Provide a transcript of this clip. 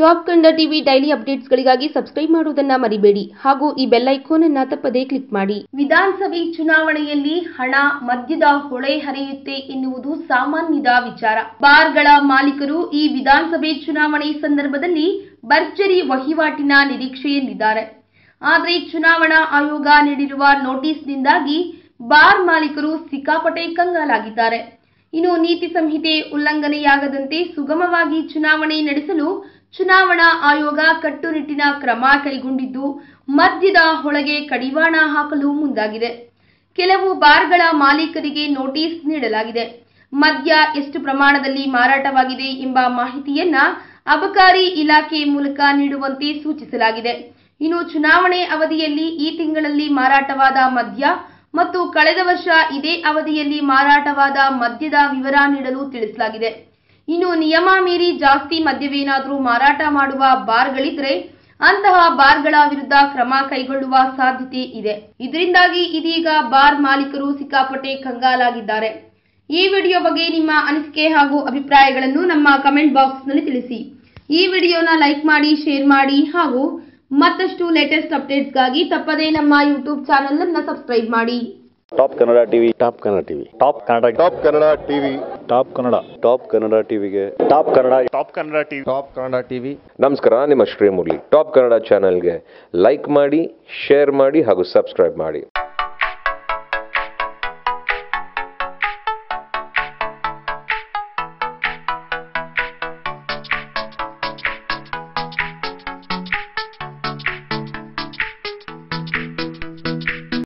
Top Kannada TV daily ಅಪ್ಡೇಟ್ಸ್ಗಳಿಗಾಗಿ subscribe ಮಾಡುವುದನ್ನ ಮರಿಬೇಡಿ ಹಾಗೂ ಈ ಬೆಲ್ ಐಕಾನ್ ಅನ್ನ ತಪ್ಪದೇ ಕ್ಲಿಕ್ ಮಾಡಿ. ವಿಧಾನಸಭೆ ಚುನಾವಣೆಯಲ್ಲಿ ಹಣ, ಮದ್ಯದ ಹೊಳೆ ಹರಿಯುತ್ತೆ ಎನ್ನುವುದು ಸಾಮಾನ್ಯದ ವಿಚಾರ. ಬಾರ್ಗಳ ಮಾಲೀಕರು ಈ ವಿಧಾನಸಭೆ ಚುನಾವಣೆ ಸಂದರ್ಭದಲ್ಲಿ ಭರ್ಜರಿ ವಹಿವಾಟಿನ ನಿರೀಕ್ಷೆಯಲ್ಲಿದ್ದಾರೆ. ಆದರೆ ಚುನಾವಣಾ ಆಯೋಗ ನೀಡಿರುವ ನೋಟಿಸ್ನಿಂದಾಗಿ ಬಾರ್ ಮಾಲೀಕರು ಸಿಕ್ಕಾಪಟೆ ಕಂಗಾಲಾಗಿದ್ದಾರೆ. ಇನ್ನು ನೀತಿ ಸಂಹಿತೆ ಉಲ್ಲಂಘನೆಯಾಗದಂತೆ ಸುಗಮವಾಗಿ ಚುನಾವಣೆ ನಡೆಸಲು ಚುನಾವಣಾ ಆಯೋಗ ಕಟ್ಟುನಿಟ್ಟಿನ ಕ್ರಮ ಕೈಗೊಂಡಿದ್ದು, ಮದ್ಯದ ಹೊಳಗೆ ಕಡಿವಾಣ ಹಾಕಲು ಮುಂದಾಗಿದೆ. ಕೆಲವು ಬಾರ್ಗಳ ಮಾಲೀಕರಿಗೆ ನೋಟಿಸ್ ನೀಡಲಾಗಿದೆ. ಮದ್ಯ ಎಷ್ಟು ಪ್ರಮಾಣದಲ್ಲಿ ಮಾರಾಟವಾಗಿದೆ ಎಂಬ ಮಾಹಿತಿಯನ್ನ ಅಬಕಾರಿ ಇಲಾಖೆ ಮೂಲಕ ನೀಡುವಂತೆ ಸೂಚಿಸಲಾಗಿದೆ. ಇನ್ನು ಚುನಾವಣೆ ಅವಧಿಯಲ್ಲಿ ಈ ತಿಂಗಳಲ್ಲಿ ಮಾರಾಟವಾದ ಮದ್ಯ ಮತ್ತು ಕಳೆದ ವರ್ಷ ಇದೇ ಅವಧಿಯಲ್ಲಿ ಮಾರಾಟವಾದ ಮದ್ಯದ ವಿವರ ನೀಡಲು ತಿಳಿಸಲಾಗಿದೆ. ಇನ್ನು ನಿಯಮ ಮೀರಿ ಜಾಸ್ತಿ ಮದ್ಯವೇನಾದರೂ ಮಾರಾಟ ಮಾಡುವ ಬಾರ್ಗಳಿದ್ರೆ ಅಂತಹ ಬಾರ್ಗಳ ವಿರುದ್ಧ ಕ್ರಮ ಕೈಗೊಳ್ಳುವ ಸಾಧ್ಯತೆ ಇದೆ. ಇದರಿಂದಾಗಿ ಇದೀಗ ಬಾರ್ ಮಾಲೀಕರು ಸಿಕ್ಕಾಪಟ್ಟೆ ಕಂಗಾಲಾಗಿದ್ದಾರೆ. ಈ ವಿಡಿಯೋ ಬಗ್ಗೆ ನಿಮ್ಮ ಅನಿಸಿಕೆ ಹಾಗೂ ಅಭಿಪ್ರಾಯಗಳನ್ನು ನಮ್ಮ ಕಮೆಂಟ್ ಬಾಕ್ಸ್ನಲ್ಲಿ ತಿಳಿಸಿ. ಈ ವಿಡಿಯೋನ ಲೈಕ್ ಮಾಡಿ ಶೇರ್ ಮಾಡಿ ಹಾಗೂ ಮತ್ತಷ್ಟು ಲೇಟೆಸ್ಟ್ ಅಪ್ಡೇಟ್ಸ್ಗಾಗಿ ತಪ್ಪದೇ ನಮ್ಮ ಯೂಟ್ಯೂಬ್ ಚಾನೆಲ್ ಅನ್ನು ಸಬ್ಸ್ಕ್ರೈಬ್ ಮಾಡಿ. Top Kannada TV. Top Kannada TV. Top Kannada top Kannada TV. Top Kannada. Top Kannada ಟಿವಿಗೆ. Top Kannada. Top Kannada TV. Top Kannada TV. ನಮಸ್ಕಾರ ನಿಮ್ಮ ಶ್ರೀ ಮುರಳಿ. ಟಾಪ್ ಕನ್ನಡ ಚಾನೆಲ್ಗೆ ಲೈಕ್ ಮಾಡಿ ಶೇರ್ ಮಾಡಿ ಹಾಗೂ ಸಬ್ಸ್ಕ್ರೈಬ್ ಮಾಡಿ.